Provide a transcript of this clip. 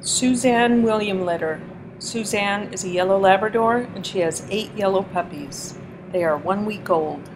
Suzanne William litter. Suzanne is a yellow Labrador and she has eight yellow puppies. They are one week old.